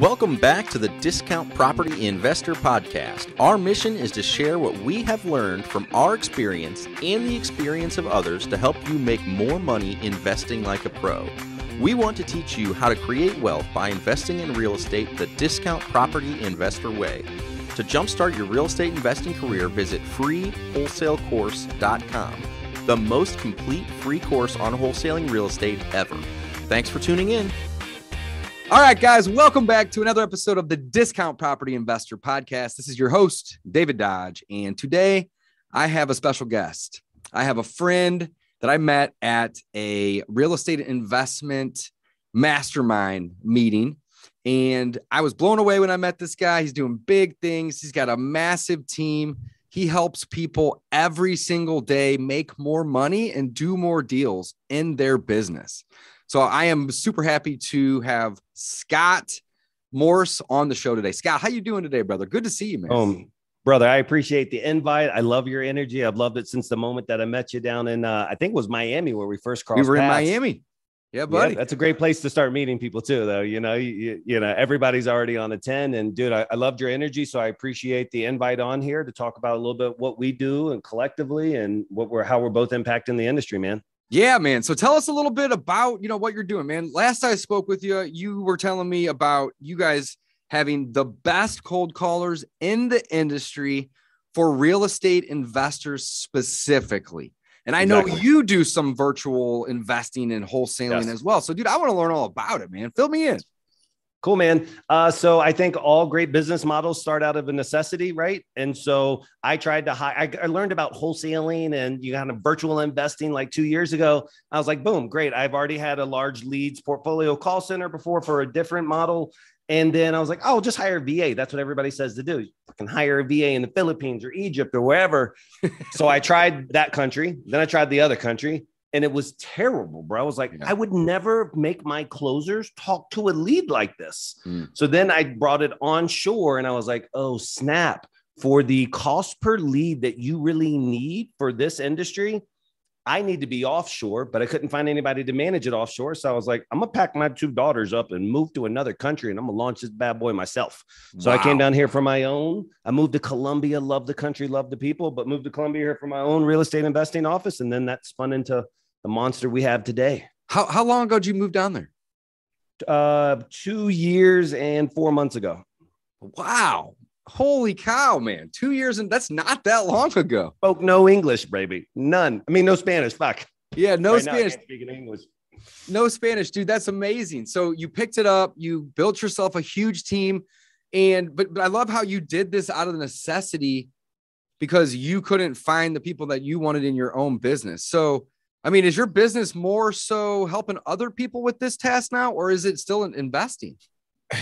Welcome back to the Discount Property Investor Podcast. Our mission is to share what we have learned from our experience and the experience of others to help you make more money investing like a pro. We want to teach you how to create wealth by investing in real estate the Discount Property Investor way. To jumpstart your real estate investing career, visit freewholesalecourse.com, the most complete free course on wholesaling real estate ever. Thanks for tuning in. All right, guys, welcome back to another episode of the Discount Property Investor Podcast. This is your host, David Dodge. And today I have a special guest. I have a friend that I met at a real estate investment mastermind meeting. And I was blown away when I met this guy. He's doing big things, he's got a massive team. He helps people every single day make more money and do more deals in their business. So I am super happy to have Scott Morse on the show today. Scott, how you doing today, brother? Good to see you, man. Um, brother, I appreciate the invite. I love your energy. I've loved it since the moment that I met you down in, uh, I think it was Miami where we first crossed. We were paths. in Miami. Yeah, buddy. Yeah, that's a great place to start meeting people too, though. You know, you, you know, everybody's already on a 10 and dude, I, I loved your energy. So I appreciate the invite on here to talk about a little bit what we do and collectively and what we're, how we're both impacting the industry, man. Yeah, man. So tell us a little bit about, you know, what you're doing, man. Last I spoke with you, you were telling me about you guys having the best cold callers in the industry for real estate investors specifically. And I know you do some virtual investing and wholesaling Yes. as well. So, dude, I want to learn all about it, man. Fill me in. Cool, man. Uh, so I think all great business models start out of a necessity, right? And so I tried to hire, I, I learned about wholesaling and you kind of virtual investing like two years ago. I was like, boom, great. I've already had a large leads portfolio call center before for a different model. And then I was like, oh, just hire a VA. That's what everybody says to do. You can hire a VA in the Philippines or Egypt or wherever. so I tried that country. Then I tried the other country and it was terrible, bro. I was like, Yeah. I would never make my closers talk to a lead like this. Mm. So then I brought it onshore and I was like, oh, snap. For the cost per lead that you really need for this industry, I need to be offshore, but I couldn't find anybody to manage it offshore. So I was like, I'm gonna pack my two daughters up and move to another country and I'm gonna launch this bad boy myself. So I came down here for my own. I moved to Colombia, love the country, love the people, but moved to Colombia here for my own real estate investing office. And then that spun into the monster we have today. How, how long ago did you move down there? Uh, two years and four months ago. Wow. Holy cow, man. Two years and that's not that long ago. Spoke no English, baby. None. I mean, no Spanish. Fuck. Yeah, no Right Spanish. can't English. No Spanish, dude. That's amazing. So you picked it up, you built yourself a huge team. And but, but I love how you did this out of necessity because you couldn't find the people that you wanted in your own business. So I mean, is your business more so helping other people with this task now, or is it still in investing?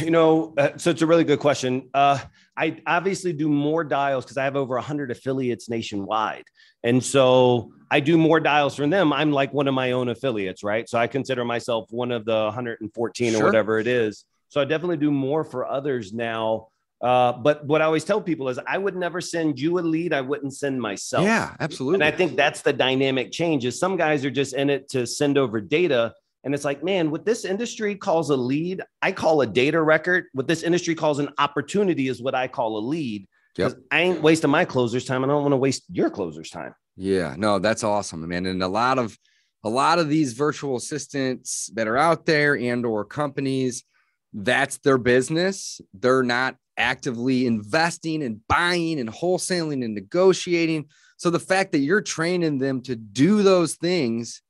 You know, uh, so it's a really good question. Uh, I obviously do more dials because I have over 100 affiliates nationwide. And so I do more dials from them. I'm like one of my own affiliates, right? So I consider myself one of the 114 Sure. or whatever it is. So I definitely do more for others now. Uh, but what I always tell people is I would never send you a lead. I wouldn't send myself. Yeah, absolutely. And I think that's the dynamic change is some guys are just in it to send over data. And it's like, man, what this industry calls a lead, I call a data record. What this industry calls an opportunity is what I call a lead. Yep. I ain't wasting my closer's time. and I don't want to waste your closer's time. Yeah, no, that's awesome, man. And a lot of a lot of these virtual assistants that are out there and or companies, that's their business. They're not actively investing and buying and wholesaling and negotiating. So the fact that you're training them to do those things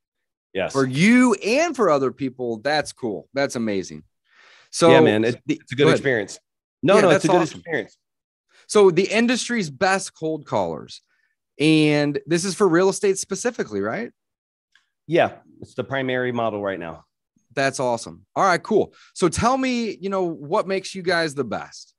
Yes. for you and for other people, that's cool. That's amazing. So yeah, man. It- the- it's a go good experience. No, Yeah, no, it's a good awesome. experience. So the industry's best cold callers. And this is for real estate specifically, right? Yeah. It's the primary model right now. That's awesome. All right, cool. So tell me, you know, what makes you guys the best?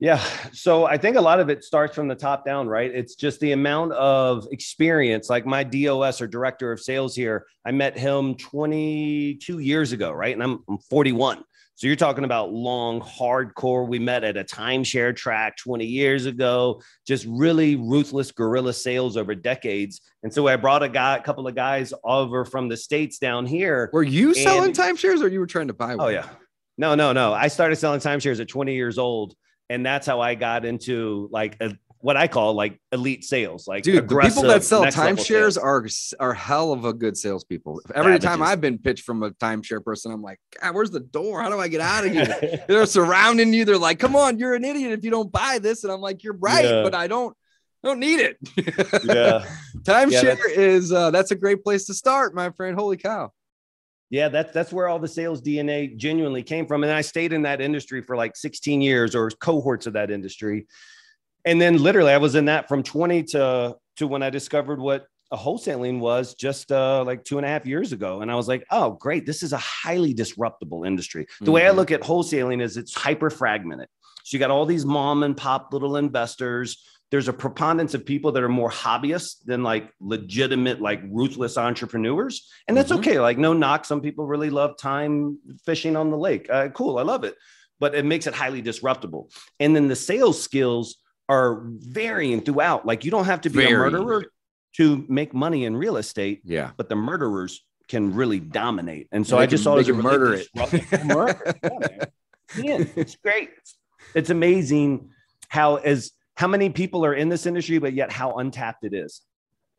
Yeah. So I think a lot of it starts from the top down, right? It's just the amount of experience. Like my DOS or director of sales here, I met him 22 years ago, right? And I'm, I'm 41. So you're talking about long, hardcore. We met at a timeshare track 20 years ago, just really ruthless guerrilla sales over decades. And so I brought a guy, a couple of guys over from the States down here. Were you selling timeshares or you were trying to buy oh, one? Oh, yeah. No, no, no. I started selling timeshares at 20 years old, and that's how I got into like a, what I call like elite sales. Like, Dude, the people that sell timeshares are are hell of a good salespeople. Every time I've been pitched from a timeshare person, I'm like, God, where's the door? How do I get out of here? They're surrounding you. They're like, come on, you're an idiot if you don't buy this. And I'm like, you're right, Yeah. but I don't I don't need it. yeah. Timeshare Yeah, is uh, that's a great place to start, my friend. Holy cow. Yeah, that's that's where all the sales DNA genuinely came from. And I stayed in that industry for like 16 years or cohorts of that industry. And then literally I was in that from 20 to to when I discovered what a wholesaling was just uh, like two and a half years ago. And I was like, oh, great. This is a highly disruptible industry. The way I Mhm. look at wholesaling is it's hyper fragmented. So you got all these mom and pop little investors. There's a preponderance of people that are more hobbyists than like legitimate, like ruthless entrepreneurs. And that's Mhm. okay. Like, no knock. Some people really love time fishing on the lake. Uh, cool. I love it. But it makes it highly disruptible. And then the sales skills are varying throughout. Like, you don't have to be a murderer to make money in real estate, Yeah. but the murderers can really dominate. And so They I just saw it as a murder it. murder. Yeah, man. Yeah, it's great. It's amazing how as how many people are in this industry, but yet how untapped it is.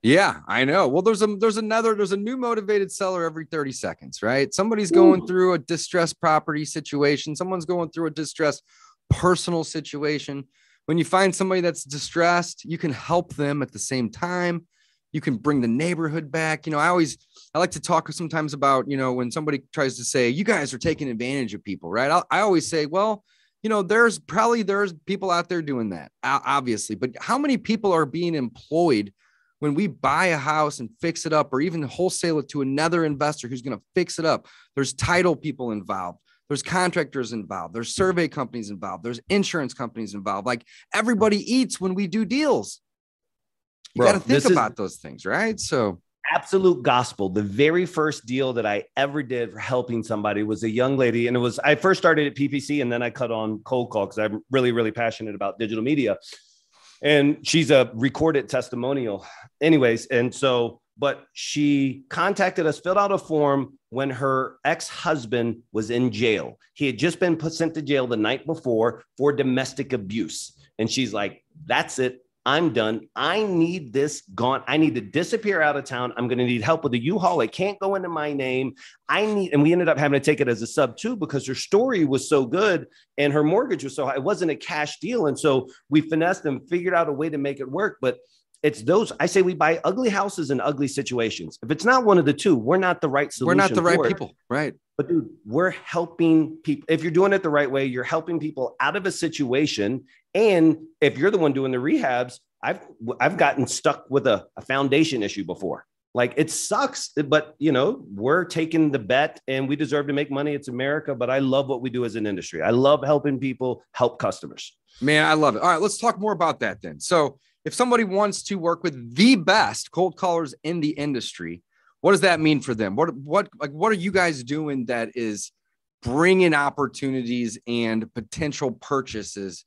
Yeah, I know. Well, there's a there's another there's a new motivated seller every 30 seconds, right? Somebody's going Ooh. through a distressed property situation, someone's going through a distressed personal situation. When you find somebody that's distressed, you can help them at the same time. You can bring the neighborhood back. You know, I always I like to talk sometimes about, you know, when somebody tries to say, you guys are taking advantage of people, right? I, I always say, well, you know, there's probably there's people out there doing that, obviously, but how many people are being employed when we buy a house and fix it up or even wholesale it to another investor who's going to fix it up? There's title people involved there's contractors involved there's survey companies involved there's insurance companies involved like everybody eats when we do deals. You got to think this is- about those things right? So Absolute gospel. The very first deal that I ever did for helping somebody was a young lady. And it was, I first started at PPC and then I cut on cold call because I'm really, really passionate about digital media. And she's a recorded testimonial, anyways. And so, but she contacted us, filled out a form when her ex husband was in jail. He had just been put, sent to jail the night before for domestic abuse. And she's like, that's it. I'm done. I need this gone. I need to disappear out of town. I'm going to need help with the U-Haul. It can't go into my name. I need, and we ended up having to take it as a sub too because her story was so good and her mortgage was so high. It wasn't a cash deal. And so we finessed and figured out a way to make it work. But it's those, I say we buy ugly houses in ugly situations. If it's not one of the two, we're not the right solution. we're not the right people right But dude, we're helping people. If you're doing it the right way, you're helping people out of a situation. And if you're the one doing the rehabs, I've I've gotten stuck with a, a foundation issue before. Like it sucks, but you know, we're taking the bet and we deserve to make money. It's America, but I love what we do as an industry. I love helping people help customers. Man, I love it. All right, let's talk more about that then. So, if somebody wants to work with the best cold callers in the industry, what does that mean for them? What what like what are you guys doing that is bringing opportunities and potential purchases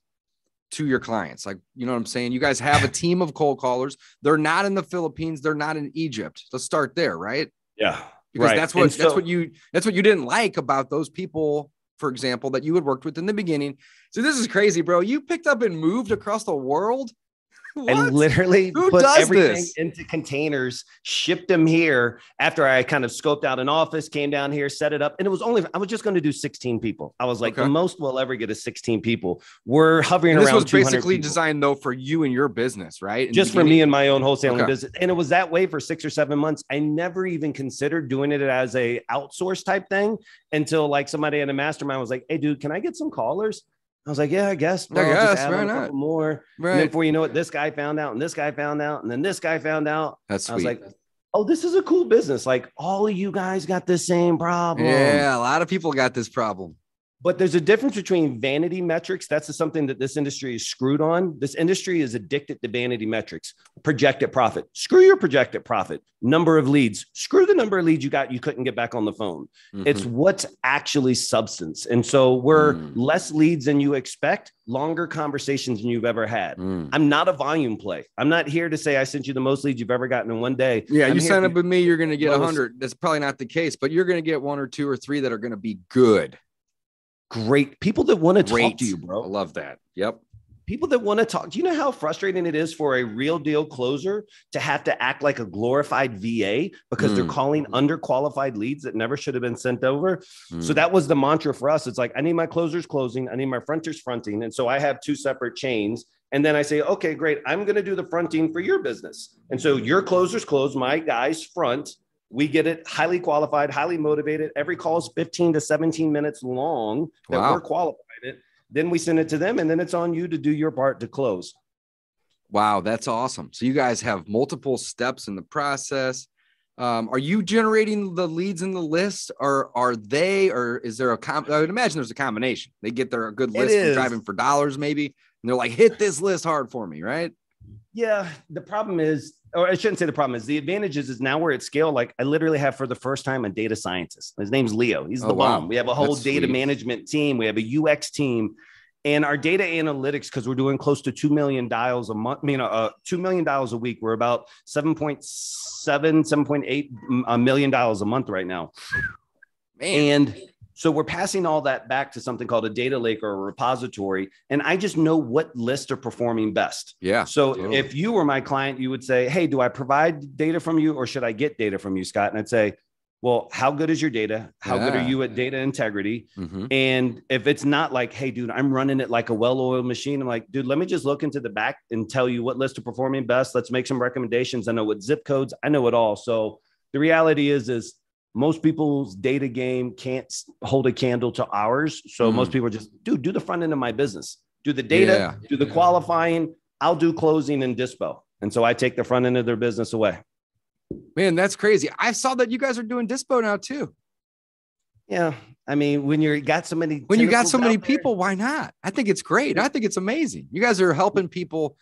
to your clients? Like, you know what I'm saying? You guys have a team of cold callers. They're not in the Philippines, they're not in Egypt. Let's start there, right? Yeah. Because Right. that's what And that's what you that's what you didn't like about those people, for example, that you had worked with in the beginning. So this is crazy, bro. You picked up and moved across the world. And literally Who put everything this? into containers, shipped them here after I kind of scoped out an office, came down here, set it up. And it was only, I was just going to do 16 people. I was like, Okay. the most we'll ever get is 16 people. We're hovering And this around was basically people. designed though for you and your business, right? In just for me and my own wholesaling Okay. business. And it was that way for six or seven months. I never even considered doing it as a outsource type thing until like somebody in a mastermind was like, Hey dude, can I get some callers? I was like, yeah, I guess. bro. I I'll just why not? more. And then right. before you know it, this guy found out, and this guy found out, and then this guy found out. That's sweet. I was like, oh, this is a cool business. Like all of you guys got the same problem. yeah, a lot of people got this problem. But there's a difference between vanity metrics. That's something that this industry is screwed on. This industry is addicted to vanity metrics. Projected profit. Screw your projected profit. Number of leads. Screw the number of leads you got you couldn't get back on the phone. It's Mhm. what's actually substance. And so we're Mm. less leads than you expect, longer conversations than you've ever had. Mm. I'm not a volume play. I'm not here to say I sent you the most leads you've ever gotten in one day. Yeah, I'm you sign up with me, you're going to get a 100. That's probably not the case, but you're going to get one or two or three that are going to be good. Great people that want to talk to you, bro. I love that. Yep. People that want to talk. Do you know how frustrating it is for a real deal closer to have to act like a glorified VA because they're Mm. calling underqualified leads that never should have been sent over? So Mm. that was the mantra for us. It's like, I need my closers closing, I need my fronters fronting. And so I have two separate chains. And then I say, okay, great. I'm going to do the fronting for your business. And so your closers close, my guys front. We get it highly qualified, highly motivated. Every call is 15 to 17 minutes long that Wow. we're qualified it. Then we send it to them, and then it's on you to do your part to close. Wow, that's awesome. So you guys have multiple steps in the process. Um, are you generating the leads in the list, or are they, or is there a com- I would imagine there's a combination. They get their good list from driving for dollars, maybe, and they're like, hit this list hard for me, right? Yeah, the problem is, or I shouldn't say the problem is, the advantage is, is now we're at scale. Like I literally have for the first time a data scientist. His name's Leo. He's the Oh, wow. bomb. We have a whole That's data sweet. management team. We have a UX team. And our data analytics, because we're doing close to two million dials a month, I mean, uh, two million dollars a week. We're about 7.7, 7.8 uh, million dollars a month right now. Man, And so we're passing all that back to something called a data lake or a repository. And I just know what lists are performing best. yeah. So totally. if you were my client, you would say, Hey, do I provide data from you or should I get data from you, Scott? And I'd say, Well, how good is your data? How good are you at data integrity? Mhm. And if it's not like, Hey, dude, I'm running it like a well oiled machine, I'm like, Dude, let me just look into the back and tell you what lists are performing best. Let's make some recommendations. I know what zip codes, I know it all. So the reality is, is most people's data game can't hold a candle to ours. So Mhm. most people are just, dude, do the front end of my business, do the data, Yeah. do the qualifying. I'll do closing and dispo. And so I take the front end of their business away. Man, that's crazy. I saw that you guys are doing dispo now too. Yeah. I mean, when you're got so many, When you got so many there- people, why not? I think it's great. I think it's amazing. You guys are helping people,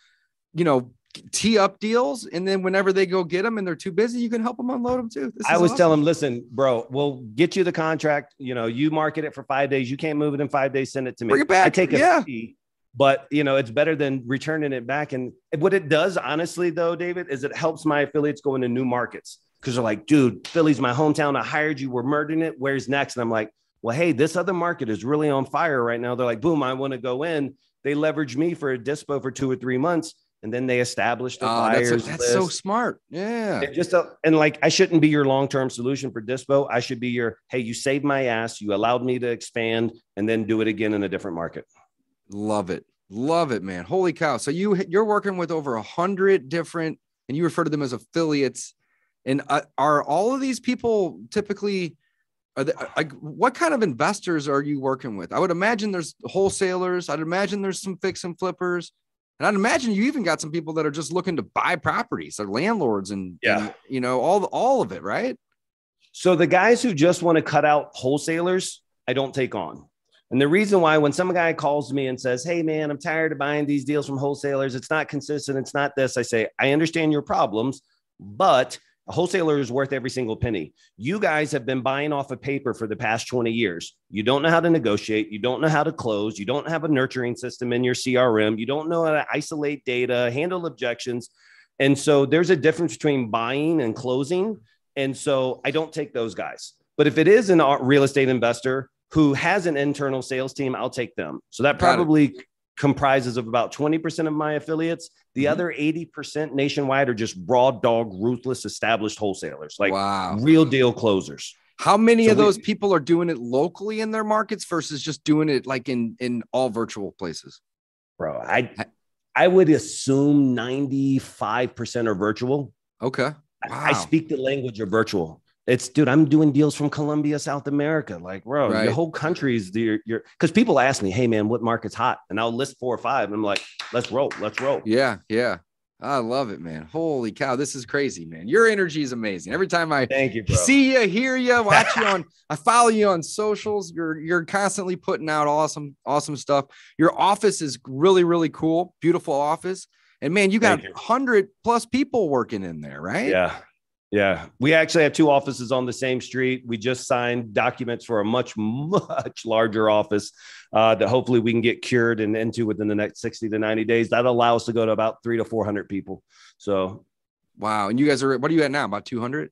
you know, tee up deals, and then whenever they go get them and they're too busy, you can help them unload them too. This I always awesome. tell them, listen, bro, we'll get you the contract. You know, you market it for five days. You can't move it in five days. Send it to me. Bring it back. I take a Yeah. fee, but you know, it's better than returning it back. And what it does, honestly, though, David, is it helps my affiliates go into new markets because they're like, dude, Philly's my hometown. I hired you. We're murdering it. Where's next? And I'm like, well, hey, this other market is really on fire right now. They're like, boom, I want to go in. They leverage me for a dispo for two or three months. And then they establish the Oh, that's, buyers that's so smart. Yeah. It just a, and like I shouldn't be your long-term solution for dispo. I should be your hey, you saved my ass, you allowed me to expand and then do it again in a different market. Love it. Love it, man. Holy cow. So you you're working with over a hundred different, and you refer to them as affiliates. And uh, are all of these people typically are they, uh, like what kind of investors are you working with? I would imagine there's wholesalers. I'd imagine there's some fix and flippers. And I'd imagine you even got some people that are just looking to buy properties. They're landlords and, Yeah. and, you know, all all of it, right? So the guys who just want to cut out wholesalers, I don't take on. And the reason why, when some guy calls me and says, Hey, man, I'm tired of buying these deals from wholesalers, it's not consistent, it's not this, I say, I understand your problems, but a wholesaler is worth every single penny. You guys have been buying off of paper for the past 20 years. You don't know how to negotiate, you don't know how to close, you don't have a nurturing system in your CRM, you don't know how to isolate data, handle objections. And so there's a difference between buying and closing. And so I don't take those guys. But if it is an uh, real estate investor who has an internal sales team, I'll take them. So that Got it. probably comprises of about 20% of my affiliates. The Mhm. other 80% nationwide are just raw dog, ruthless, established wholesalers, like wow. real deal closers. How many So of we- those people are doing it locally in their markets versus just doing it like in in all virtual places? Bro, I I would assume 95% are virtual. Okay. I- I speak the language of virtual. It's dude, I'm doing deals from Colombia, South America. Like, bro, Right. the whole country is the your because people ask me, hey man, what market's hot? And I'll list four or five. And I'm like, let's roll, let's roll. Yeah, yeah. I love it, man. Holy cow, this is crazy, man. Your energy is amazing. Every time I Thank you, bro. see you, hear you, watch you on, I follow you on socials. You're you're constantly putting out awesome, awesome stuff. Your office is really, really cool, beautiful office. And man, you got hundred plus people working in there, right? Yeah. Yeah. We actually have two offices on the same street. We just signed documents for a much, much larger office uh, that hopefully we can get cured and into within the next 60 to 90 days. That allow us to go to about three to 400 people. So Wow. And you guys are what are you at now? About 200?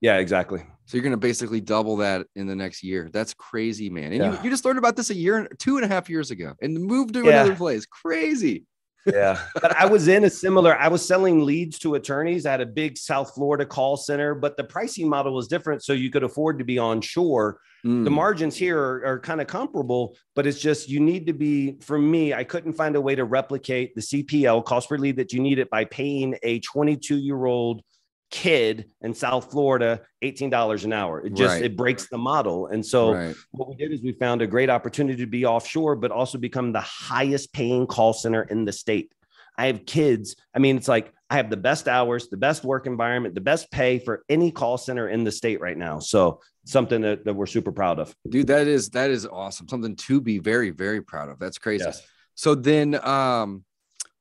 Yeah, exactly. So you're going to basically double that in the next year. That's crazy, man. And you, you just learned about this a year, two and a half years ago, and moved to Yeah. another place. Crazy. Yeah. but I was in a similar, I was selling leads to attorneys at a big South Florida call center, but the pricing model was different. So you could afford to be on shore. Mm. The margins here are, are kind of comparable, but it's just you need to be, for me, I couldn't find a way to replicate the CPL cost per lead that you needed by paying a 22 year old kid in South Florida $18 an hour. It just, Right. it breaks the model. And so right. what we did is we found a great opportunity to be offshore, but also become the highest paying call center in the state. I have kids. I mean, it's like I have the best hours, the best work environment, the best pay for any call center in the state right now. So something that, that we're super proud of. dude that is that is awesome something to be very very proud of that's crazy Yes. so then um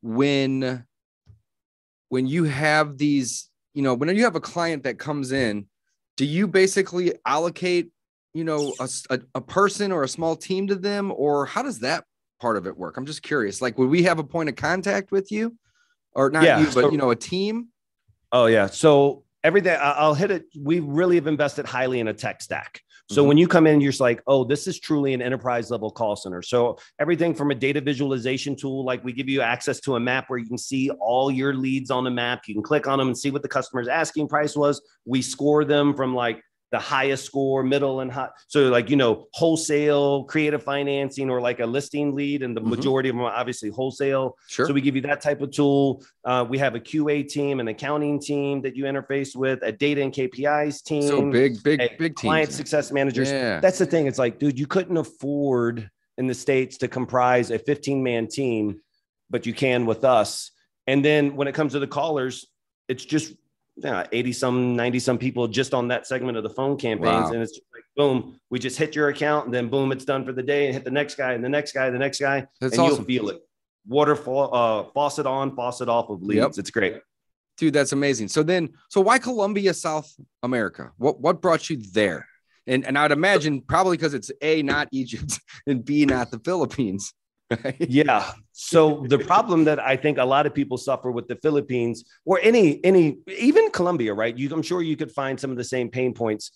when when you have these you know when you have a client that comes in do you basically allocate you know a person or a small team to them or how does that part of it work i'm just curious like would we have a point of contact with you or not Yeah, you but so- you know a team Oh yeah. So everything I'll hit it. We really have invested highly in a tech stack. So Mhm. when you come in, you're just like, oh, this is truly an enterprise level call center. So everything from a data visualization tool, like we give you access to a map where you can see all your leads on the map. You can click on them and see what the customer's asking price was. We score them from like the highest score, middle and high. So like, you know, wholesale, creative financing, or like a listing lead. And the Mhm. majority of them are obviously wholesale. sure So we give you that type of tool. Uh, we have a QA team, an accounting team that you interface with, a data and KPIs team, so big big big client success managers. yeah That's the thing. It's like, dude, you couldn't afford in the states to comprise a 15 man team, but you can with us. And then when it comes to the callers, it's just yeah, 80 some, 90 some people just on that segment of the phone campaigns. Wow. And it's just like, boom, we just hit your account and then boom, it's done for the day and hit the next guy and the next guy, the next guy that's and awesome you'll feel it. Waterfall, uh, faucet on, faucet off of leads. Yep. It's great. dude that's amazing so then so why colombia south america what what brought you there and and i'd imagine probably because it's a not egypt and b not the philippines Yeah. So the problem that I think a lot of people suffer with the Philippines or any any even Colombia, right? You, I'm sure you could find some of the same pain points.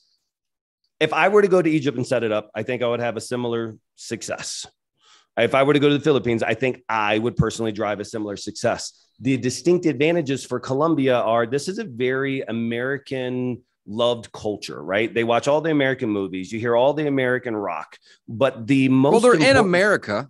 If I were to go to Egypt and set it up, I think I would have a similar success. If I were to go to the Philippines, I think I would personally drive a similar success. The distinct advantages for Colombia are this is a very American loved culture, right? They watch all the American movies, you hear all the American rock, but the most well they're in america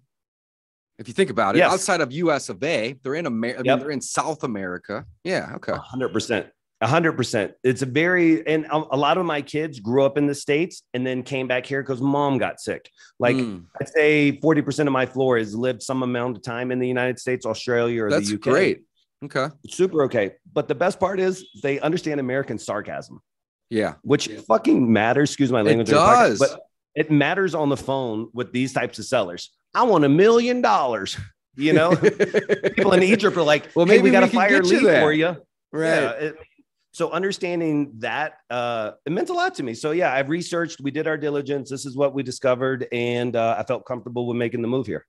if you think about it Yes. outside of us of a they're in america I mean, they're in south america yeah okay hundred percent. Hundred percent. It's a very, and a a lot of my kids grew up in the States and then came back here because mom got sick. Like Mm, I'd say 40% of my floor has lived some amount of time in the United States, Australia, or that's the UK. great okay Super okay. But the best part is they understand American sarcasm, yeah which fucking matters. Excuse my language. on the podcast, does. But it matters on the phone with these types of sellers. I want a million dollars. You know, people in Egypt are like, Well, maybe maybe we got a fire lead that. for you. right Yeah, it- so understanding that uh, it meant a lot to me. So yeah, I've researched. We did our diligence. This is what we discovered, and uh, I felt comfortable with making the move here.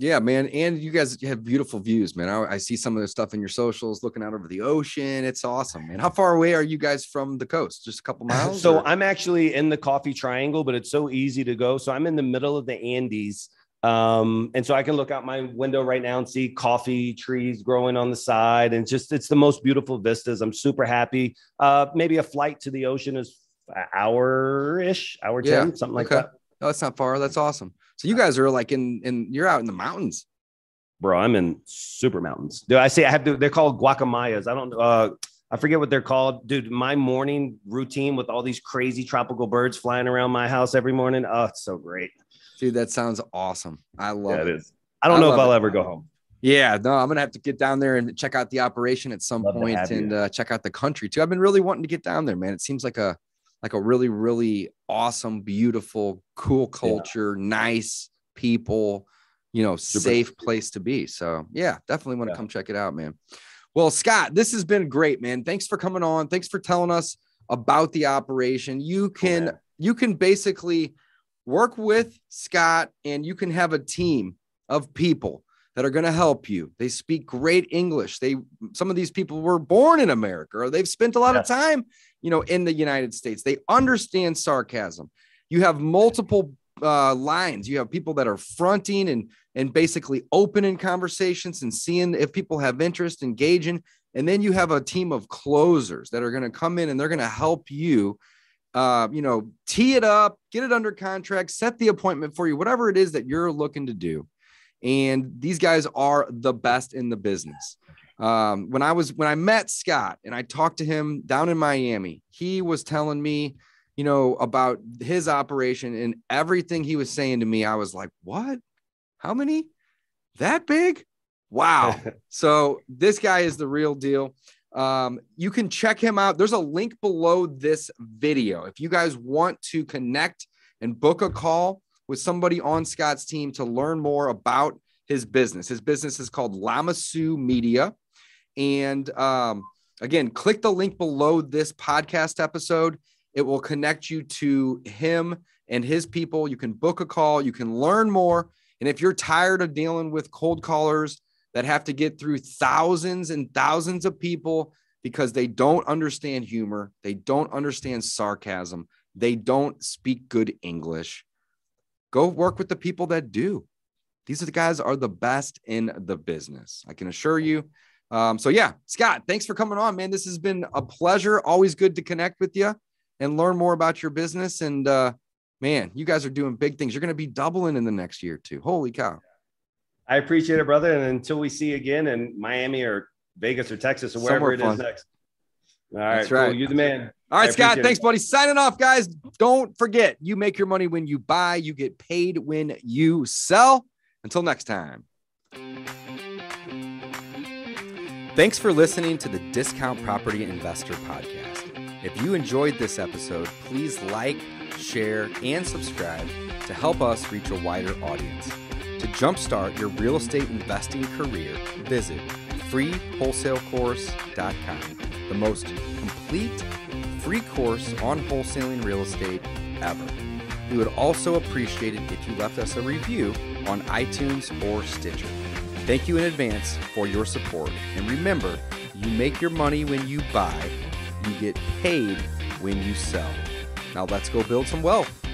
Yeah, man. And you guys have beautiful views, man. I, I see some of the stuff in your socials looking out over the ocean. It's awesome, man. How far away are you guys from the coast? Just a couple miles? So or- I'm actually in the coffee triangle, but it's so easy to go. So I'm in the middle of the Andes. Um, and so I can look out my window right now and see coffee trees growing on the side. And just it's the most beautiful vistas. I'm super happy. Uh, maybe a flight to the ocean is hour ish, hour Yeah, 10, something like okay. that. oh, that's not far. That's awesome. So you guys are like in, in you're out in the mountains. bro. I'm in super mountains. Dude, I say I have to. They're called guacamayas. I don't. uh I forget what they're called, dude. My morning routine with all these crazy tropical birds flying around my house every morning. Oh, it's so great. Dude, that sounds awesome. I love Yeah, it. it is. I don't I know if I'll it. ever go home. Yeah, no, I'm gonna have to get down there and check out the operation at some point and uh, check out the country too. I've been really wanting to get down there, man. It seems like a like a really, really awesome, beautiful, cool culture, nice people, you know, Super. safe place to be. So yeah, definitely want to Yeah. come check it out, man. Well, Scott, this has been great, man. Thanks for coming on. Thanks for telling us about the operation. You can man. you can basically work with Scott and you can have a team of people that are going to help you. They speak great English. They some of these people were born in America or they've spent a lot Yes. of time you know, in the United States. They understand sarcasm. You have multiple uh, lines. You have people that are fronting and and basically opening conversations and seeing if people have interest, engaging. And then you have a team of closers that are going to come in and they're going to help you, uh, you know, tee it up, get it under contract, set the appointment for you, whatever it is that you're looking to do. And these guys are the best in the business. Um, when I was when I met Scott and I talked to him down in Miami, he was telling me, you know, about his operation and everything he was saying to me. I was like, what? How many? That big? Wow. so this guy is the real deal. Um, you can check him out. There's a link below this video. If you guys want to connect and book a call with somebody on Scott's team to learn more about his business, his business is called Lamassu Media. And um, again, click the link below this podcast episode. It will connect you to him and his people. You can book a call, you can learn more. And if you're tired of dealing with cold callers that have to get through thousands and thousands of people because they don't understand humor, they don't understand sarcasm, they don't speak good English, go work with the people that do. These are the guys are the best in the business. I can assure you. Um, so yeah, Scott, thanks for coming on, man. This has been a pleasure. Always good to connect with you and learn more about your business. And uh, man, you guys are doing big things. You're going to be doubling in the next year too. Holy cow! I appreciate it, brother. And until we see you again in Miami or Vegas or Texas or wherever Somewhere it fun. is next. All right, That's right. Cool. You're the man. All right, Scott. Thanks, it. buddy. Signing off, guys. Don't forget, you make your money when you buy. You get paid when you sell. Until next time. Thanks for listening to the Discount Property Investor Podcast. If you enjoyed this episode, please like, share, and subscribe to help us reach a wider audience. To jumpstart your real estate investing career, visit freewholesalecourse.com, the most complete free course on wholesaling real estate ever. We would also appreciate it if you left us a review on iTunes or Stitcher. Thank you in advance for your support. And remember, you make your money when you buy, you get paid when you sell. Now let's go build some wealth.